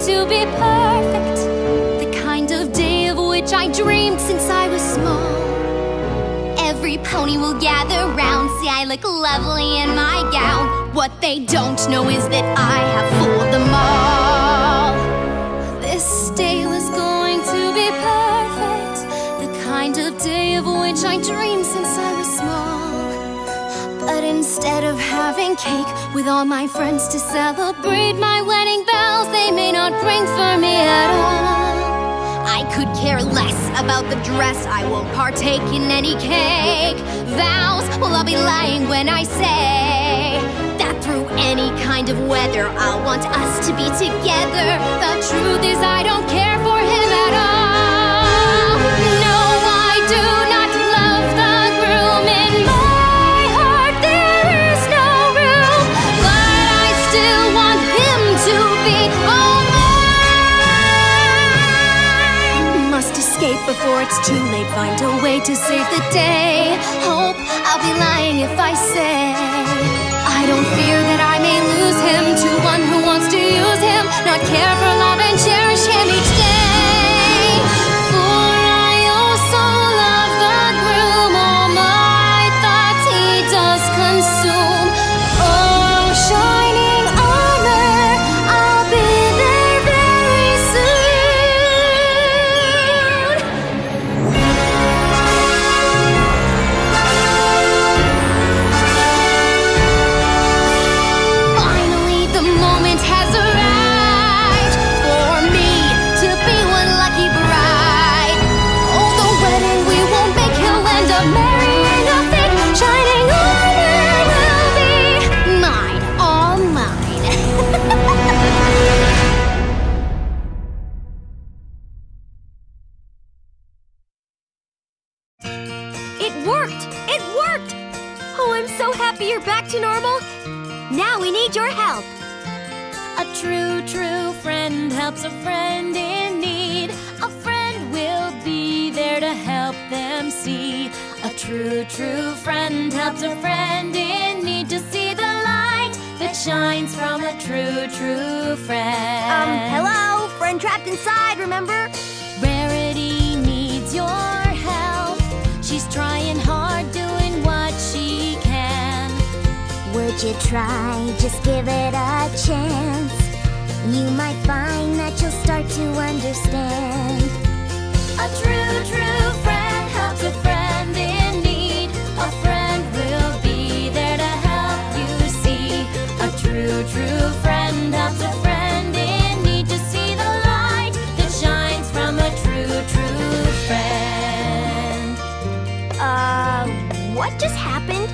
to be perfect. The kind of day of which I dreamed since I was small. Every pony will gather round, see I look lovely in my gown. What they don't know is that I have fooled them all. This day was going to be perfect, the kind of day of which I dreamed since instead of having cake with all my friends to celebrate my wedding bells, they may not ring for me at all. I could care less about the dress, I won't partake in any cake. Vows, well, I'll be lying when I say that through any kind of weather, I'll want us to be together. The truth is, I don't care before it's too late. Find a way to save the day. Hope I'll be lying if I say I don't fear that I may lose him to one who wants to use him, not care for love and cherish him helps a friend in need. A friend will be there to help them see. A true, true friend helps a friend in need to see the light that shines from a true, true friend. Um, hello? Friend trapped inside, remember? Rarity needs your help. She's trying hard, doing what she can. Would you try? Just give it a chance. You might find that you'll start to understand. A true, true friend helps a friend in need. A friend will be there to help you see. A true, true friend helps a friend in need to see the light that shines from a true, true friend. Uh, what just happened?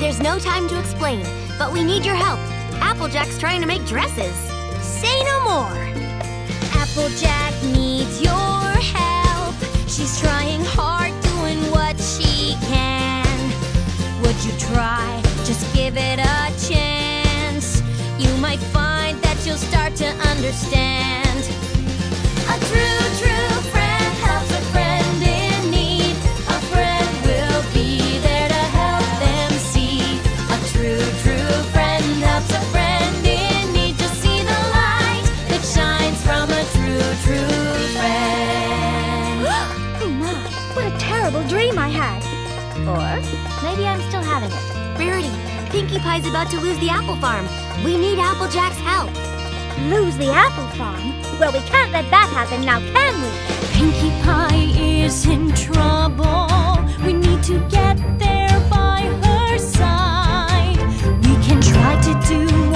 There's no time to explain, but we need your help. Applejack's trying to make dresses. Say no more. Applejack needs your help. She's trying hard, doing what she can. Would you try? Just give it a chance. You might find that you'll start to understand. A true, true about to lose the apple farm. We need Applejack's help. Lose the apple farm? Well, we can't let that happen now, can we? Pinkie Pie is in trouble. We need to get there by her side. We can try to do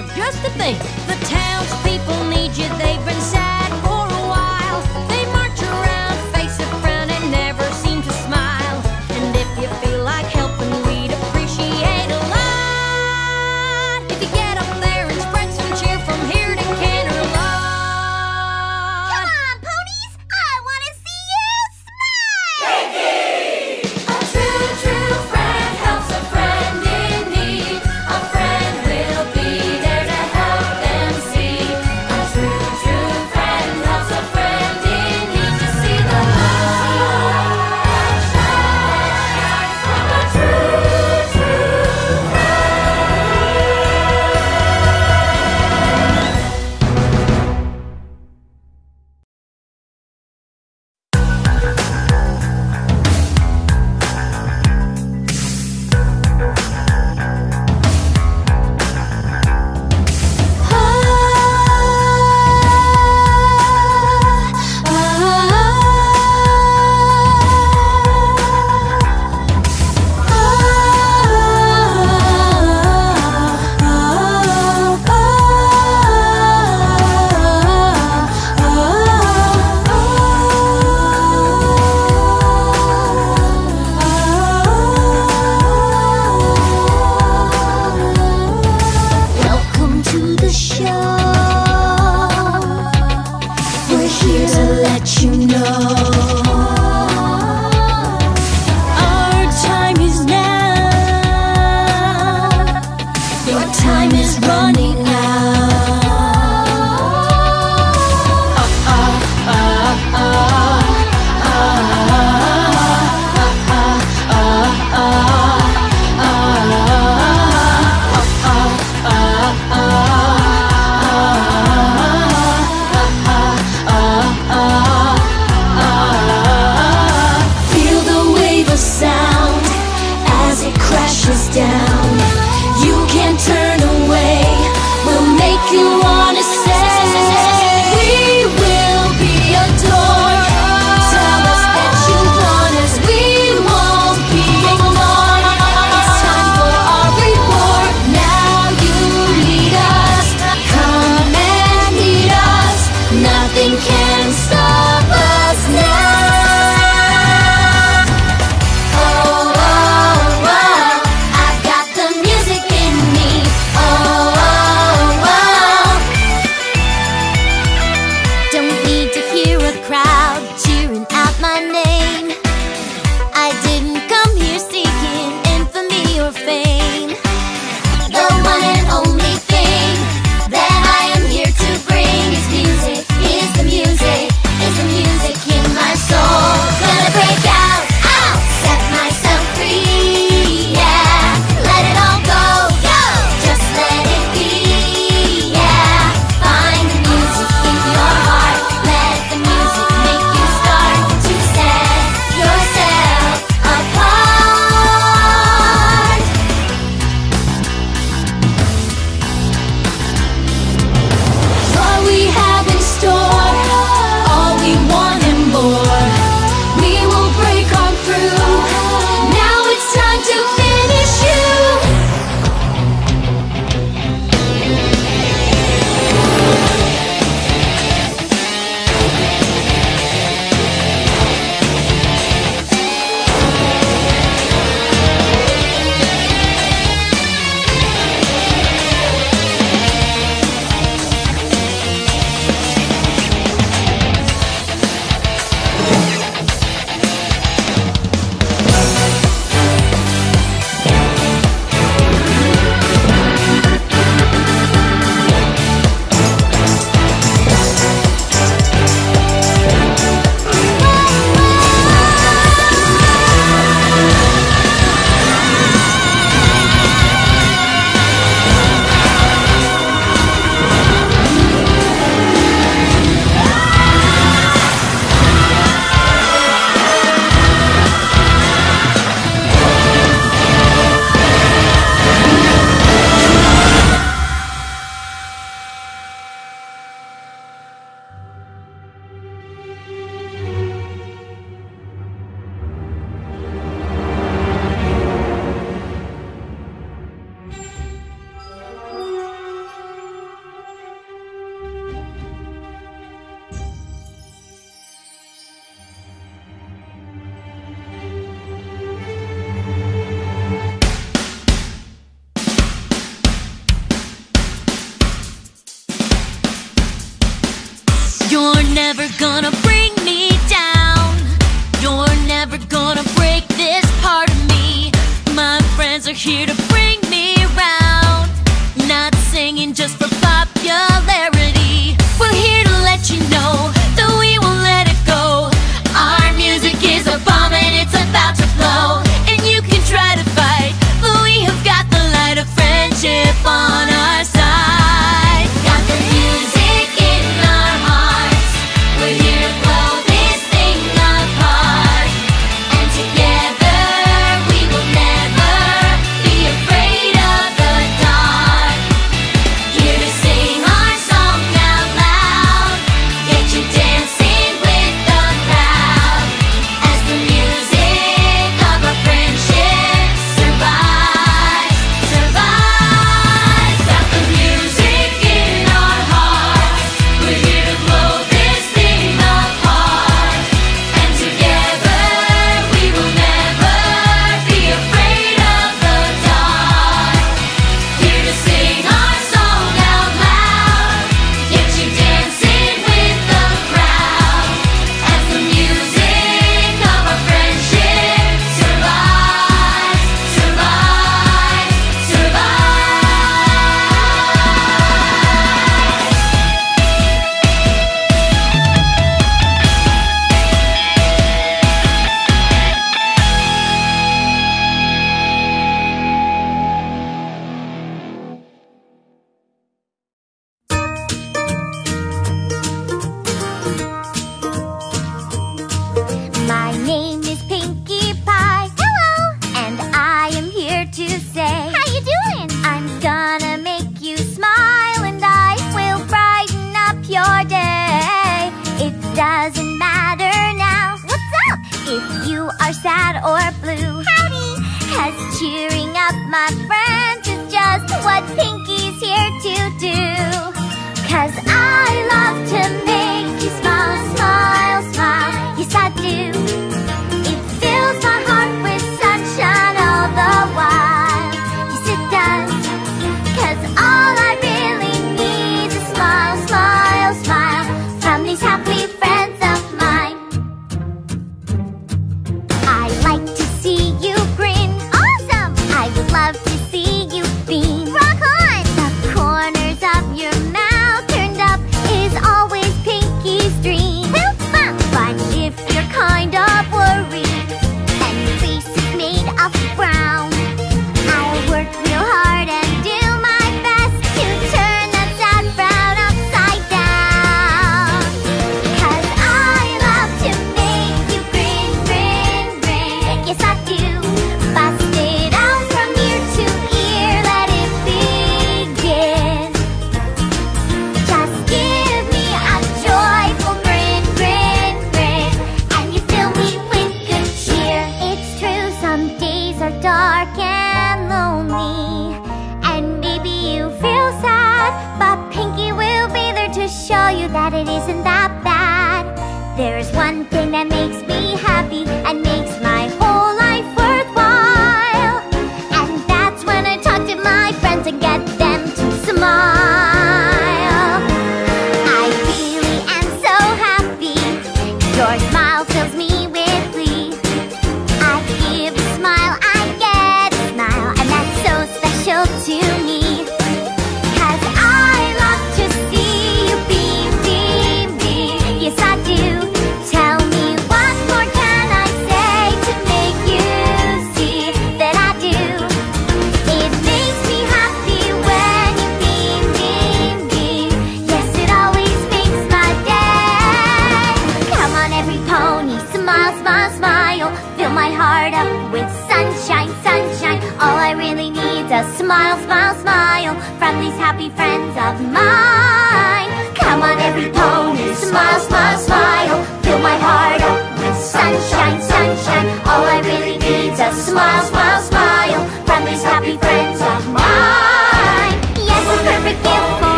know just the thing.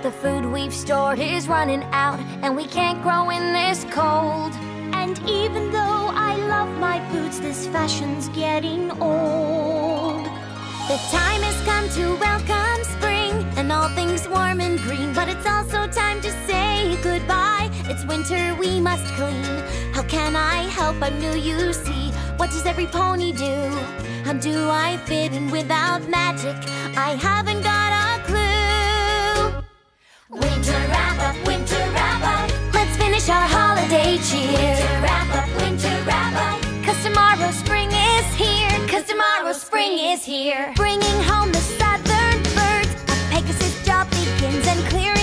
But the food we've stored is running out And we can't grow in this cold And even though I love my boots This fashion's getting old The time has come to welcome spring And all things warm and green But it's also time to say goodbye It's winter, we must clean How can I help? I'm new, you see What does every pony do? How do I fit in without magic? I haven't winter wrap up. Let's finish our holiday cheer. Winter wrap up, winter wrap up. Cause tomorrow spring is here. Cause tomorrow spring is here. Bringing home the southern birds. A Pegasus job begins and clears.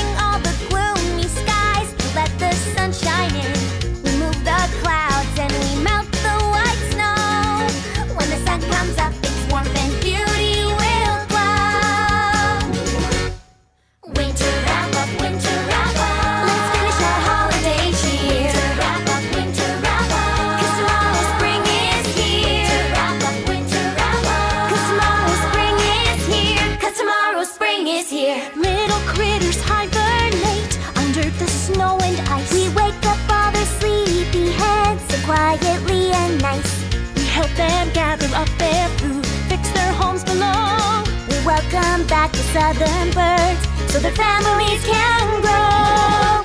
like the southern birds so their families can grow.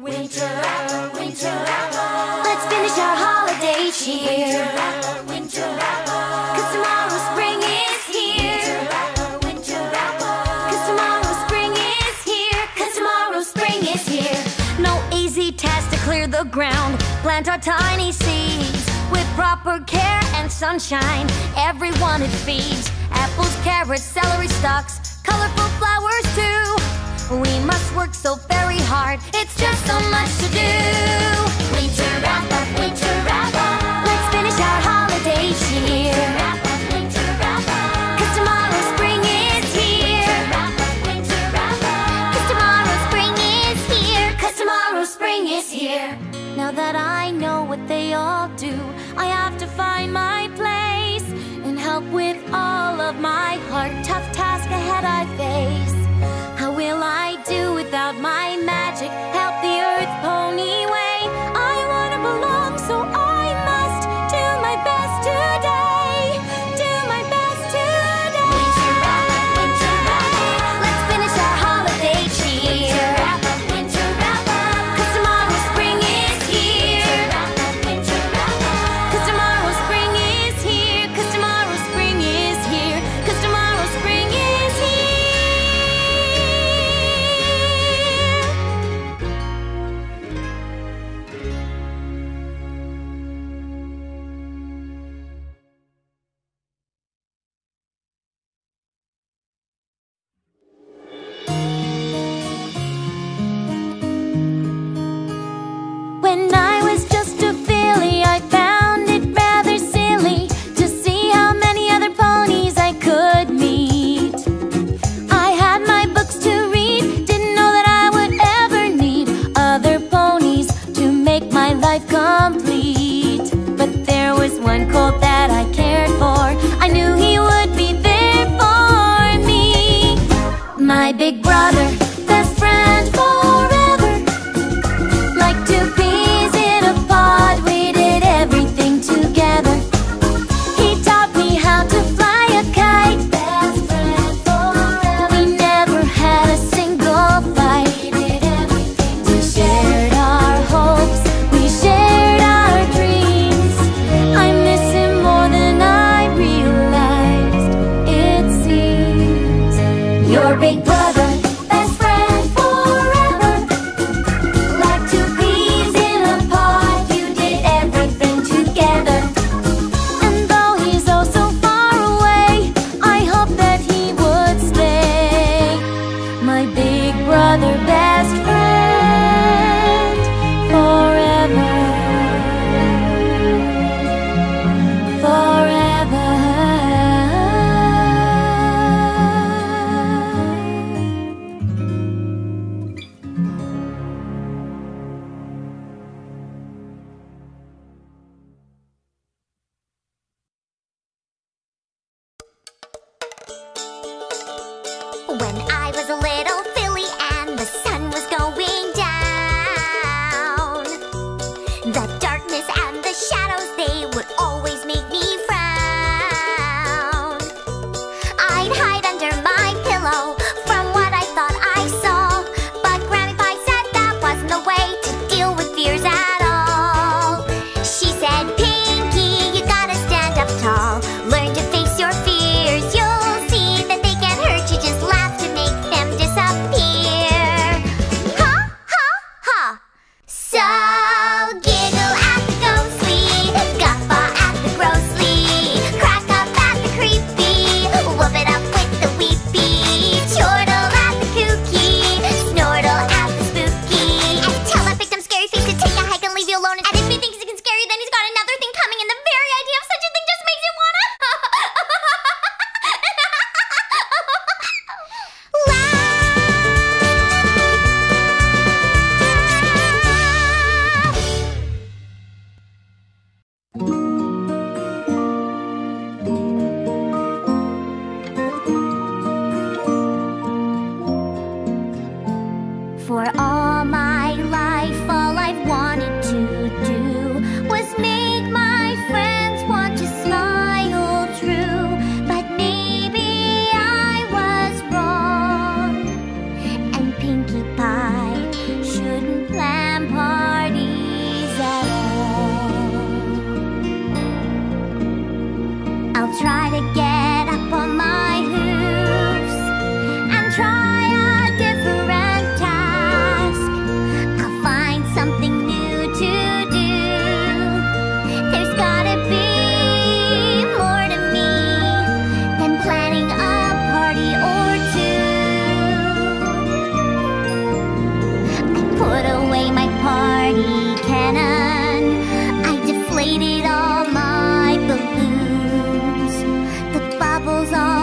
Winter hour, winter hour. Let's finish our holiday cheer. Winter hour, winter hour. Cause tomorrow spring is here. Winter hour, winter hour. Tomorrow spring is here. Tomorrow spring is here. No easy task to clear the ground. Plant our tiny seeds. With proper care and sunshine, everyone it feeds. Apples, carrots, celery stalks flowers too. We must work so very hard, it's just so much to do. Winter wrap up, winter wrap up. Let's finish our holiday cheer. Tough task ahead I face. How will I do without my magic? goes on.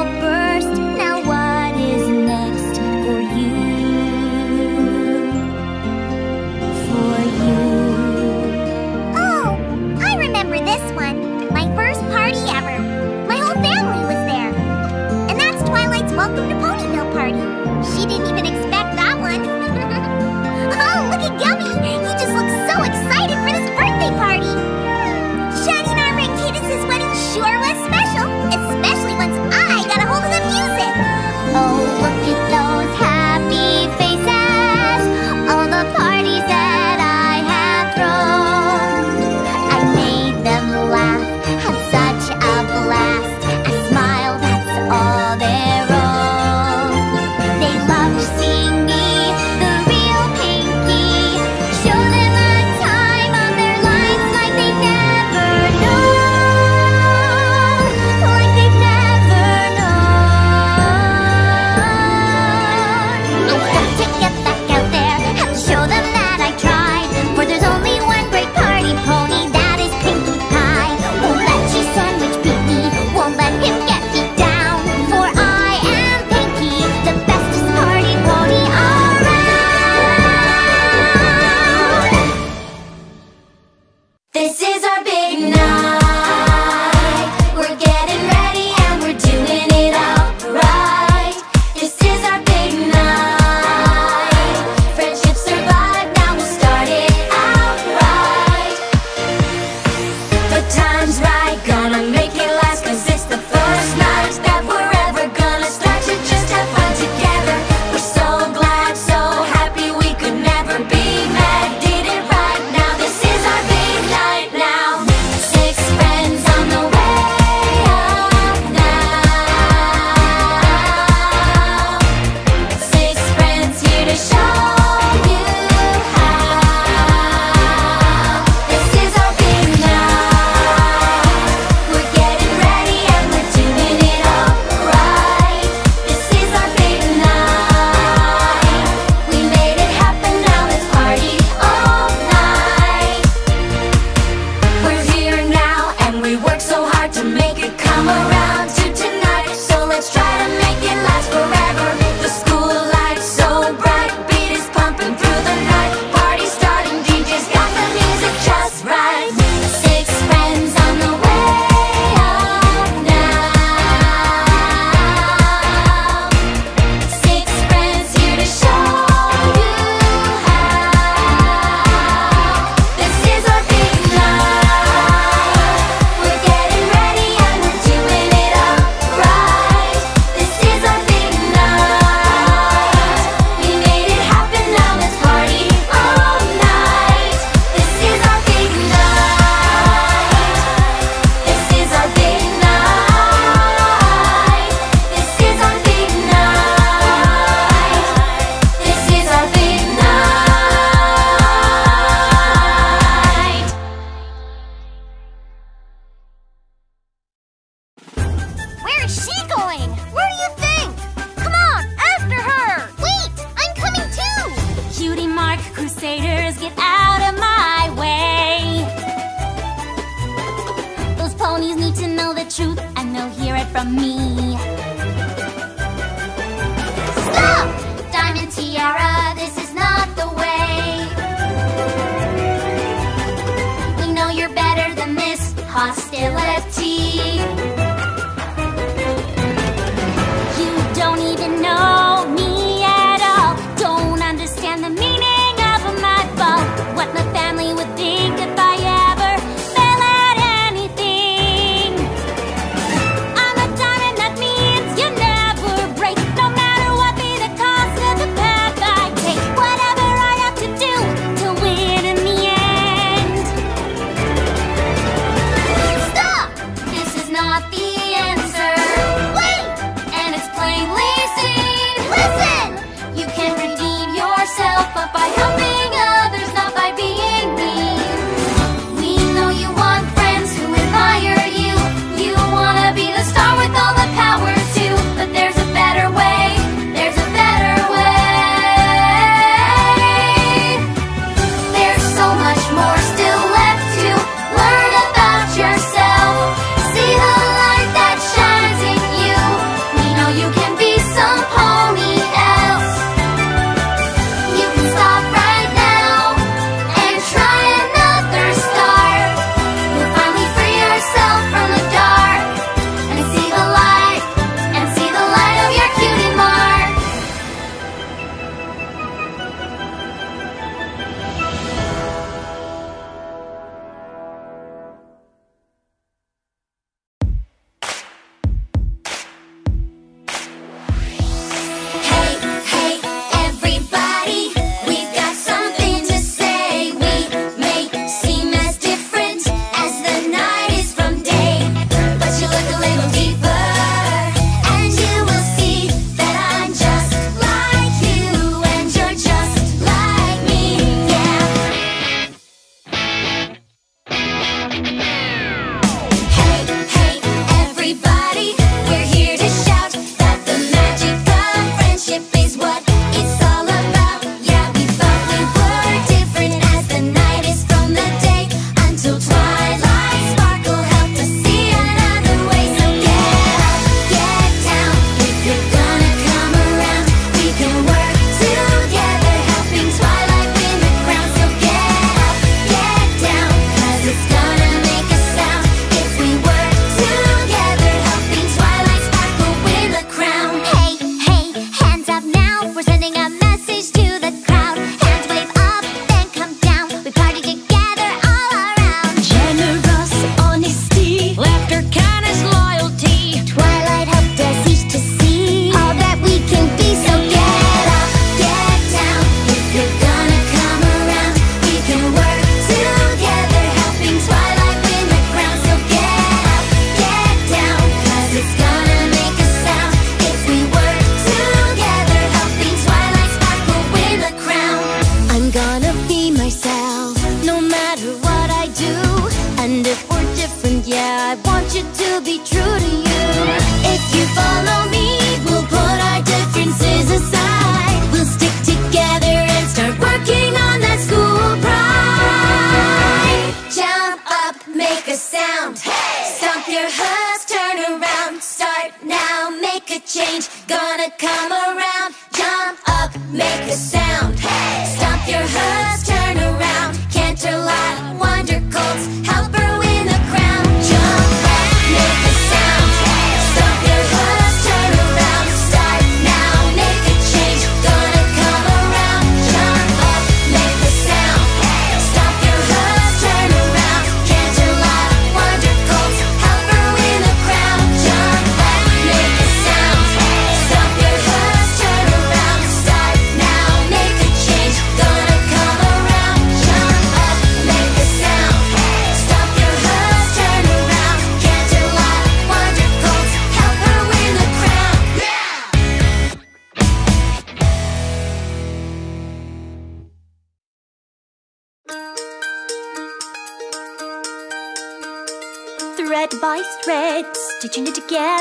come around, jump up, make a sound. Hey! Stomp your hooves, turn around, canter loud.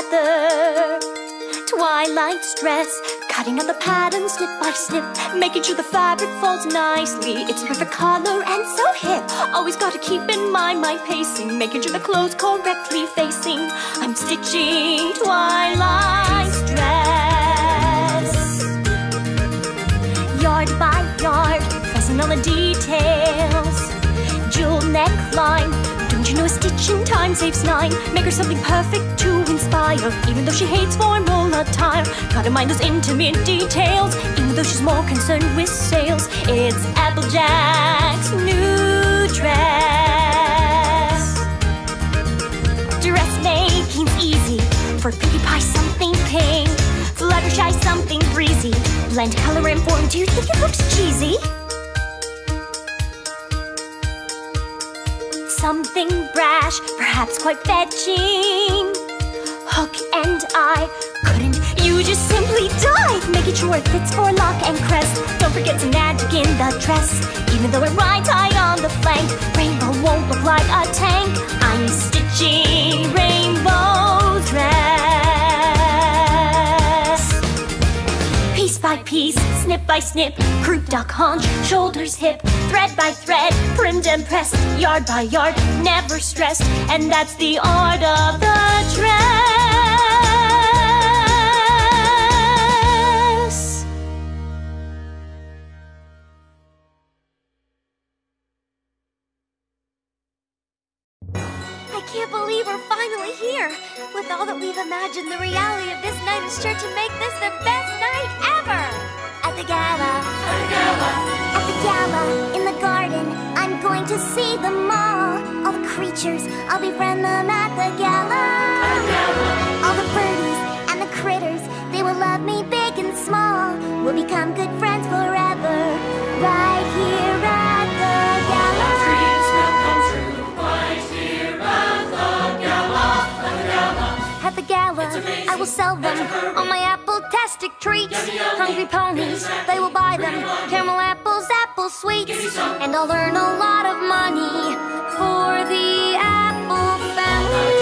together. Twilight's dress, cutting out the pattern snip by snip, making sure the fabric folds nicely. It's perfect color and so hip. Always gotta keep in mind my pacing, making sure the clothes correctly facing. I'm stitching Twilight's dress. Yard by yard, pressing on the details. Jewel neckline don't you know a stitch in time saves nine? Make her something perfect to inspire. Even though she hates formal attire Gotta mind those intimate details. Even though she's more concerned with sales. It's Applejack's new dress. Dressmaking's easy. For Pinkie Pie something pink. Fluttershy something breezy. Blend color and form, do you think it looks cheesy? Something brash, perhaps quite fetching. Hook and eye couldn't you just simply dive? Making sure it fits forelock and crest. Don't forget to magic in the dress. Even though it rides high on the flank Rainbow won't look like a tank. I'm stitching rainbow dress by piece, snip by snip Croup, dock, haunch, shoulders, hip Thread by thread, primmed and pressed Yard by yard, never stressed And that's the art of the dress I can't believe we're finally here! With all that we've imagined, the reality of this night is sure to make this the best night ever! To see them all. All the creatures, I'll befriend them at the gala. At the gala. All the birdies and the critters, they will love me big and small. We'll become good friends forever. Right here at the gala. At the gala, I will sell them all my treats. Hungry ponies, they will buy them. Caramel apples, apple sweets. And I'll earn a lot of money for the apple family.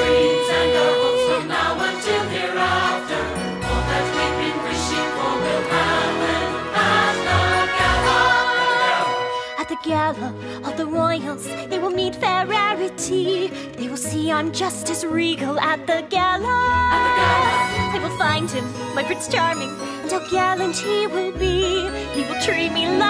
Gala, of the royals, they will meet fair rarity. They will see I'm just as regal at the gala. At the gala. I will find him, my Prince Charming, and how gallant he will be. He will treat me like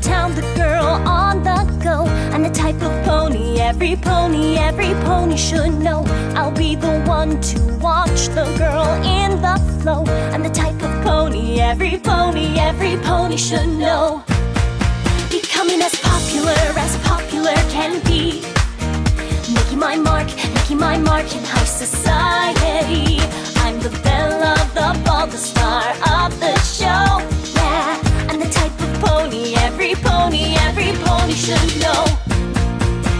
town, the girl on the go. I'm the type of pony every pony, every pony should know. I'll be the one to watch the girl in the flow. I'm the type of pony every pony, every pony should know. Becoming as popular as popular can be. Making my mark, making my mark in high society. I'm the belle of the ball, the star of the show. Yeah, I'm the type pony every pony, every pony should know.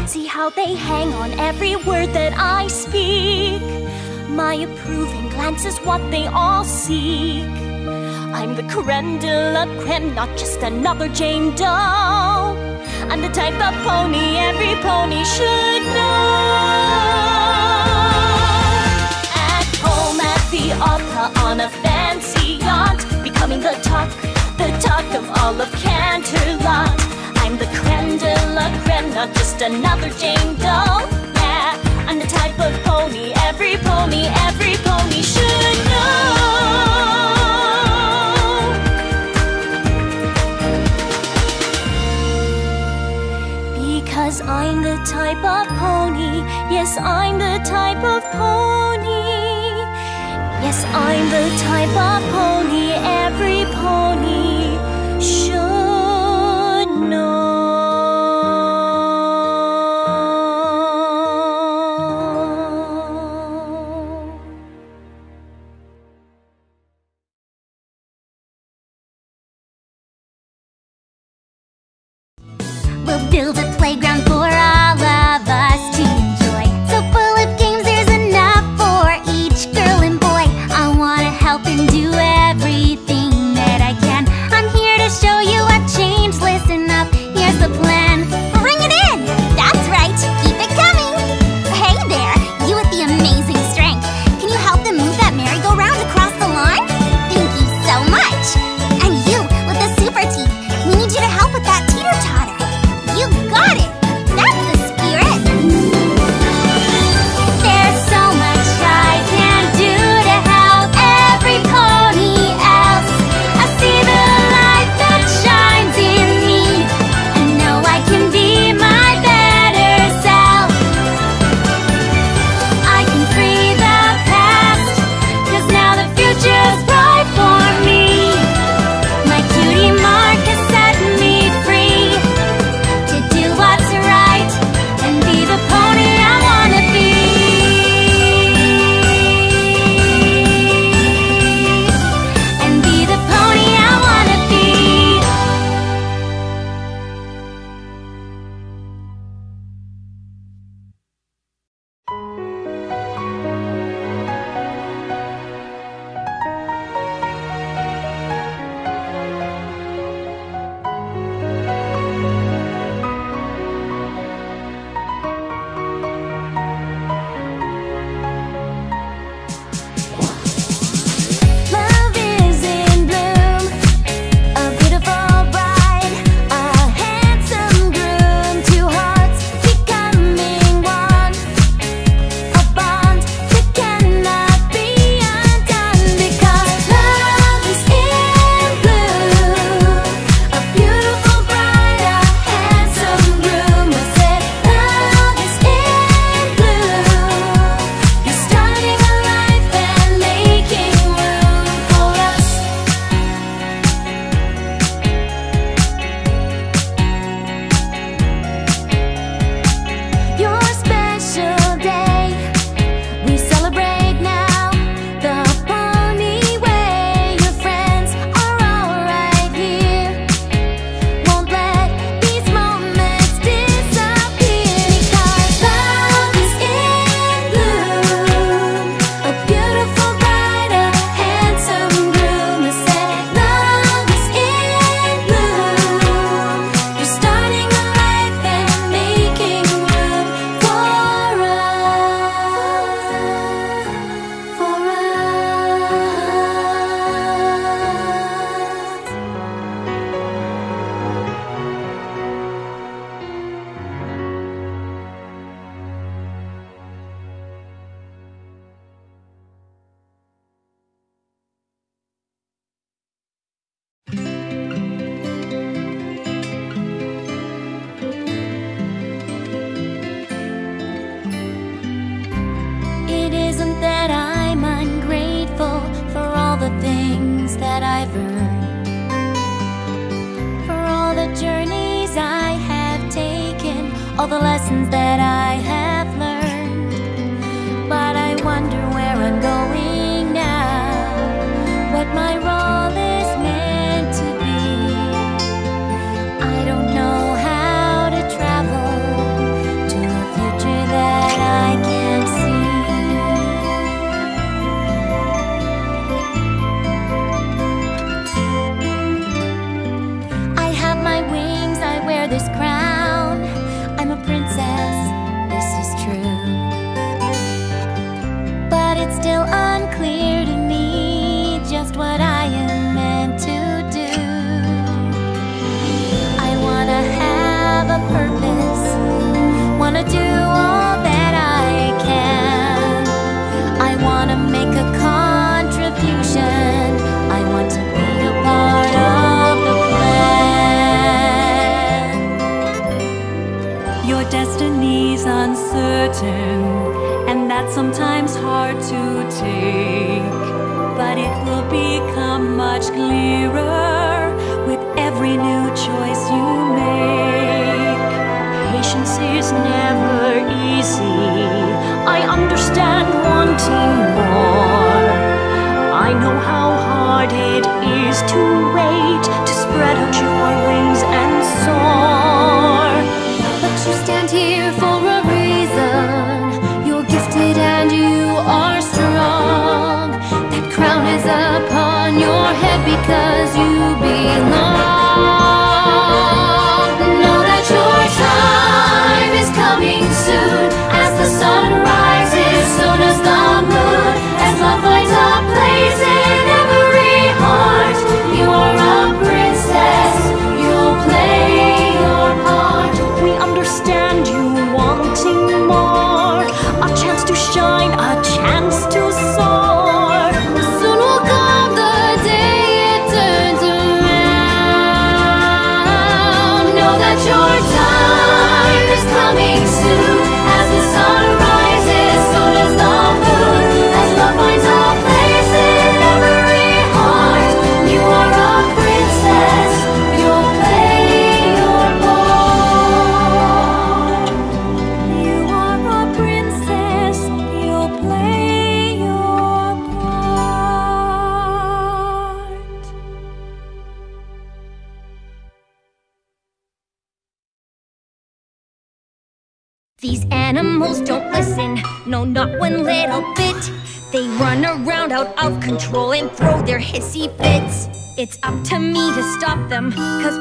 See how they hang on every word that I speak. My approving glance is what they all seek. I'm the creme de la creme, not just another Jane Doe. I'm the type of pony every pony should know. At home at the opera on a fancy yacht, becoming the talk, talk of all of Canterlot. I'm the creme de la creme, not just another Jane Doe. Yeah, I'm the type of pony every pony, every pony should know. Because I'm the type of pony. Yes, I'm the type of pony. Yes, I'm the type of pony every pony that I have. clearer with every new choice you make. Patience is never easy. I understand wanting more. I know how hard it is to wait, to spread out your wings and soar. because you belong. them, cause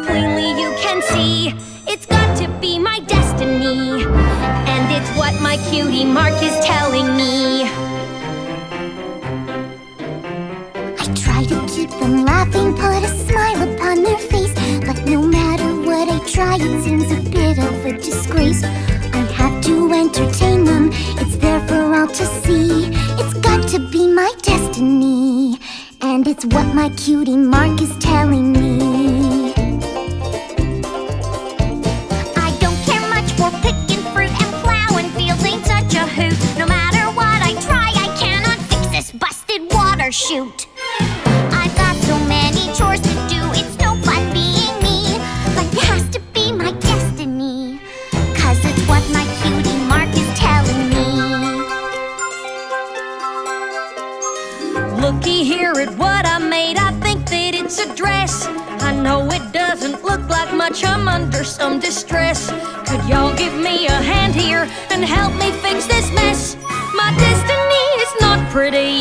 dress. I know it doesn't look like much, I'm under some distress. Could y'all give me a hand here and help me fix this mess? My destiny is not pretty,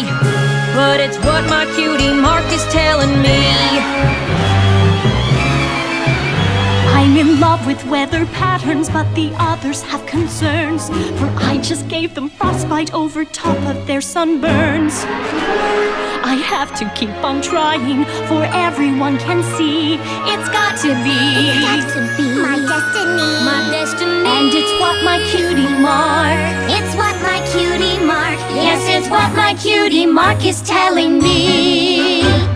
but it's what my cutie Mark is telling me. I'm in love with weather patterns, but the others have concerns. For I just gave them frostbite over top of their sunburns. I have to keep on trying, for everyone can see it's got to be, got to be my destiny, my destiny, and it's what my cutie mark. It's what my cutie mark. Yes, it's what my cutie mark is telling me.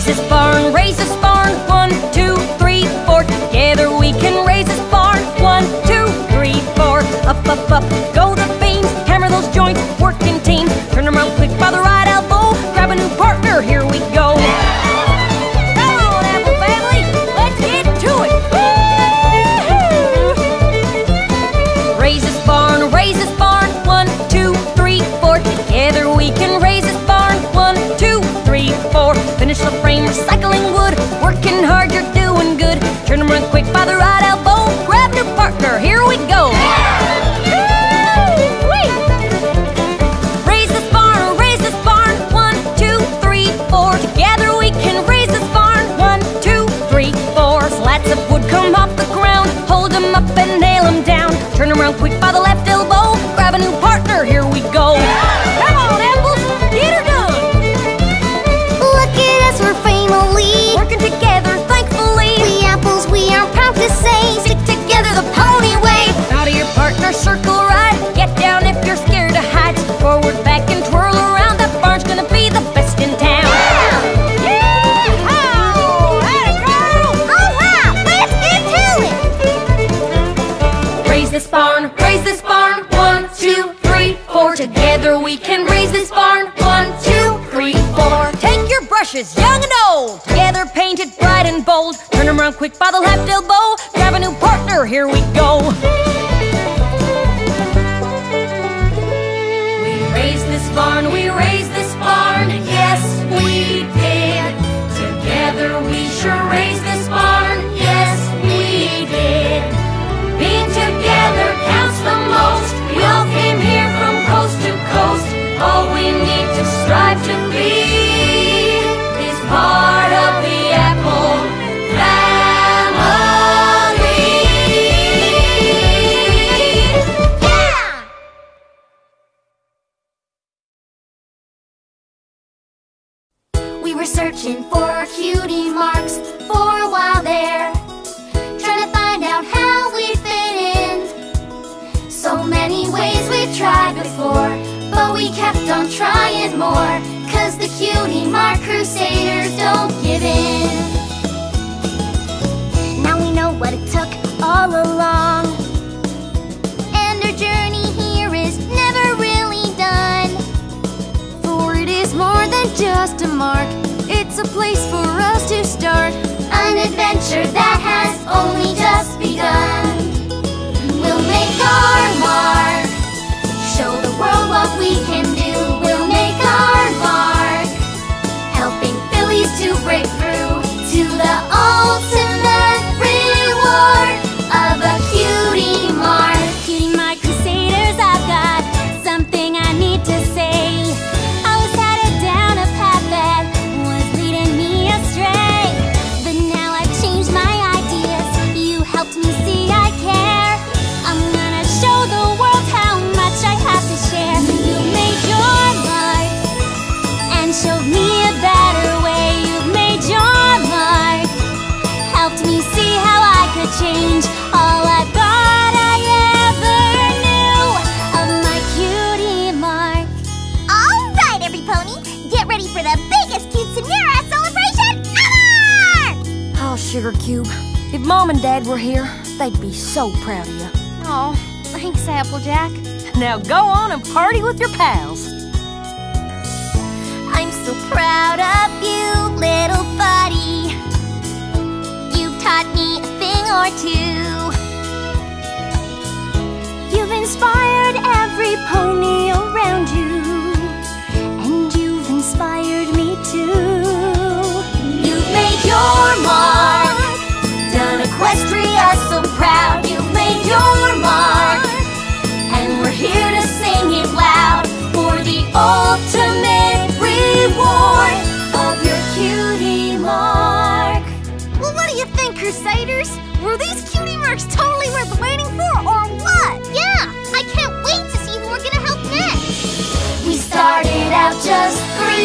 Raise this barn, raise this barn. One, two, three, four. Together we can raise this barn. One, two, three, four. Up, up, up. Go circle ride. Get down if you're scared of heights. Forward, back, and twirl around. That barn's gonna be the best in town. Yeah! Yee-haw! Atta girl! All right, let's get to it! Raise this barn, raise this barn. One, two, three, four. Together we can raise this barn. One, two, three, four. Take your brushes, young and old. Together paint it bright and bold. Turn around quick by the left elbow. Sugar Cube. If Mom and Dad were here, they'd be so proud of you. Oh, thanks, Applejack. Now go on and party with your pals. I'm so proud of you, little buddy. You've taught me a thing or two. You've inspired every pony around you. And you've inspired me too. You've made your mark. Were these cutie marks totally worth waiting for, or what? Yeah! I can't wait to see who we're gonna help next! We started out just three